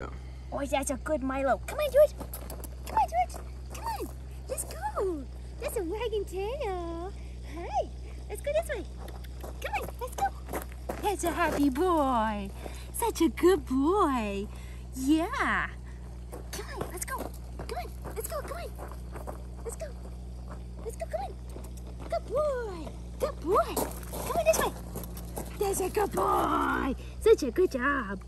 Oh, that's a good Milo. Come on, George. Come on, George. Come on. Let's go. That's a wagging tail. Hey, Let's go this way. Come on. Let's go. That's a happy boy. Such a good boy. Yeah. Come on. Let's go. Come on. Let's go. Come on. Let's go. Let's go. Come on. Good boy. Good boy. Come on this way. That's a good boy. Such a good job.